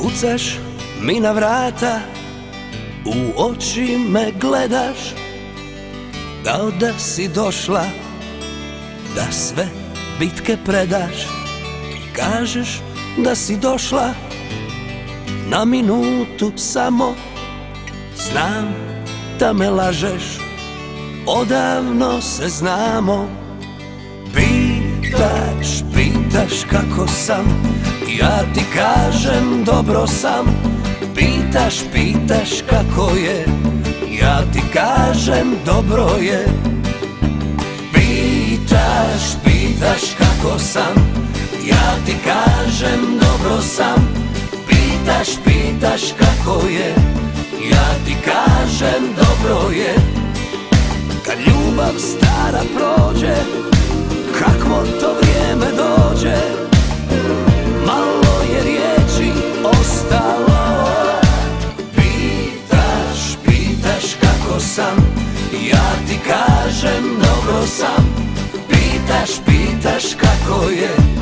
Kucaš mi na vrata U oči me gledaš Kao da si došla Da sve bitke predaš Kažeš da si došla. Na minutu samo Znam da me lažeš Odavno se znamo Pitaš, pitaš kako sam Ja ti kažem dobro sam. Pitaš, pitaš kako je Ja ti kažem dobro je. Pitaš, pitaš kako sam Ja ti kažem dobro sam. Pitaš, pitaš kako je Ja ti kažem dobro sam. Pitaš, pitaš kako je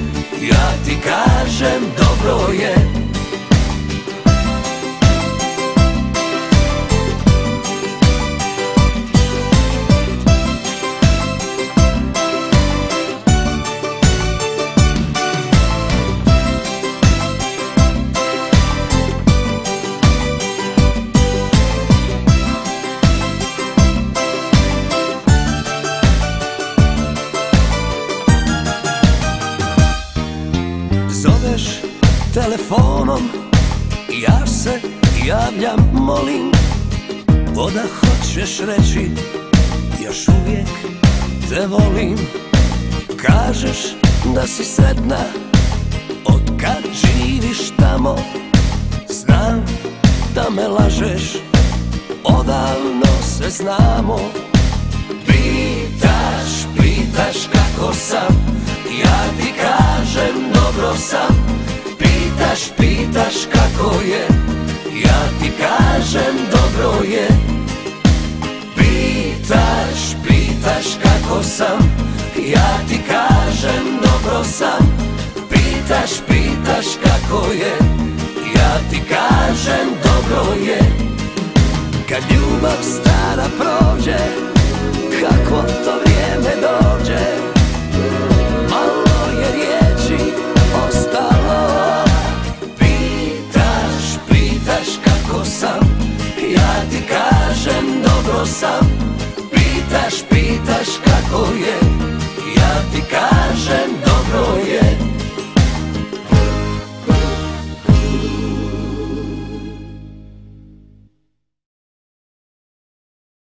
Zoveš telefonom. Ja se javljam, molim Voda hoćeš reći Još uvijek te volim. Kažeš da si sretna Od kad živiš tamo. Znam da me lažeš Odavno se znamo. Pitaš, pitaš kako sam Ja ti kažem kažem dobro je. Pitaš, pitaš kako sam Ja ti kažem dobro sam. Pitaš, pitaš kako je Ja ti kažem dobro je. Kad ljubav stara prođe Kako to ti kažem dobro sam. Pitaš, pitaš kako je